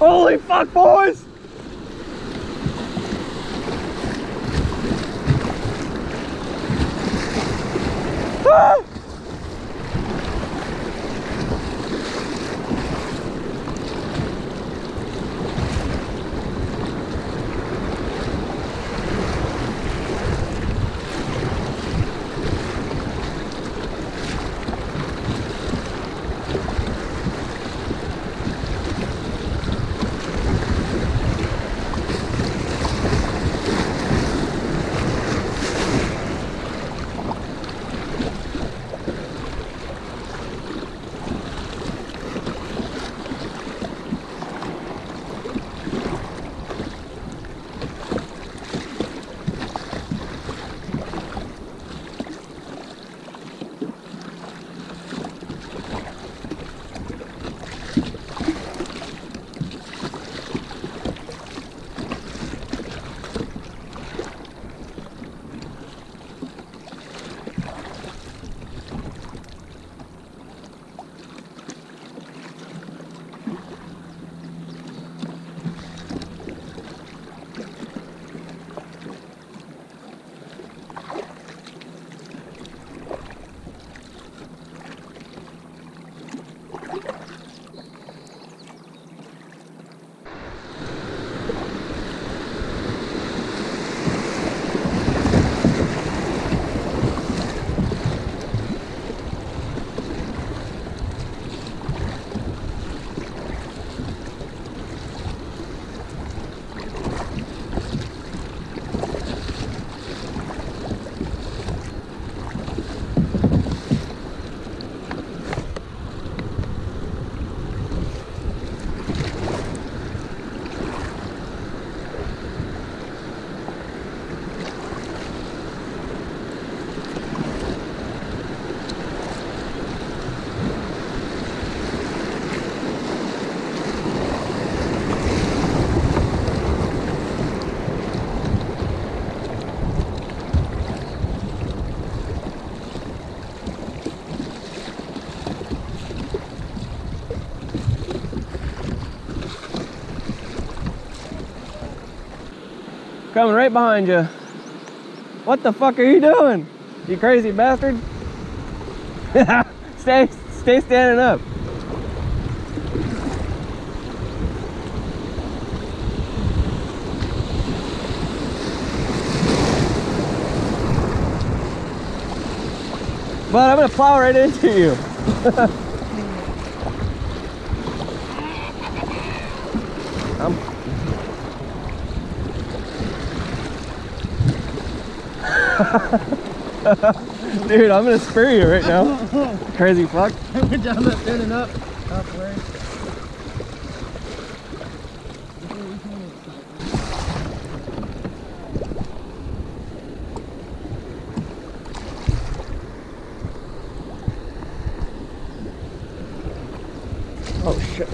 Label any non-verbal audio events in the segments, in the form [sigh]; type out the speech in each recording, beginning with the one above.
Holy fuck, boys! Coming right behind you. What the fuck are you doing? You crazy bastard? [laughs] stay, stay standing up. But I'm gonna plow right into you. [laughs] [laughs] Dude, I'm gonna spur you right now. [laughs] Crazy fuck. We're down that thin and up. Halfway. Oh shit.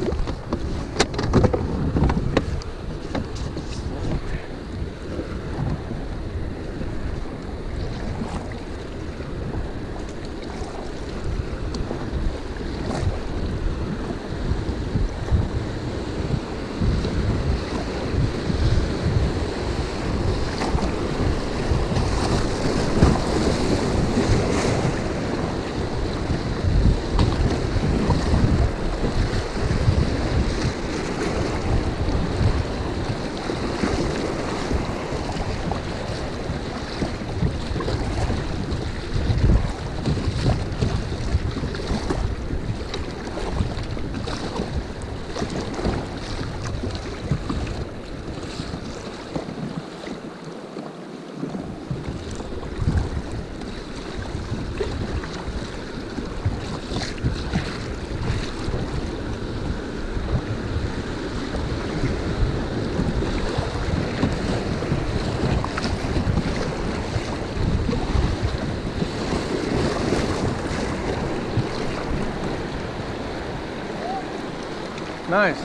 Nice.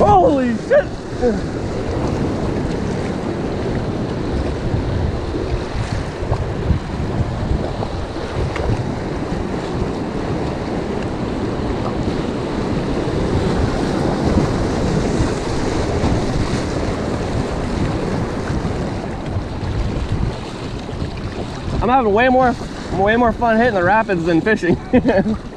Holy shit! I'm having way more way more fun hitting the rapids than fishing. [laughs]